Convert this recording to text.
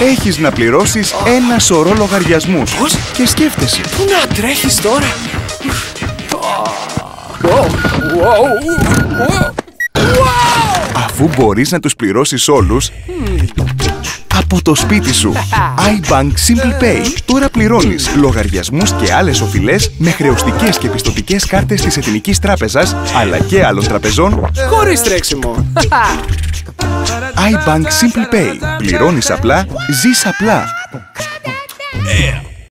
Έχεις να πληρώσεις ένα σωρό λογαριασμούς. Πώς; Και σκέφτεσαι, Πού να τρέχεις τώρα; αφού μπορείς να τους πληρώσεις όλους, από το σπίτι σου. iBank Simple Pay. Τώρα πληρώνεις λογαριασμούς και άλλες οφειλές με χρεωστικές και πιστοτικές κάρτες της Εθνικής Τράπεζας, αλλά και άλλων τραπεζών Χωρίς τρέξιμο. iBank Simple Pay. Πληρώνεις απλά, ζεις απλά.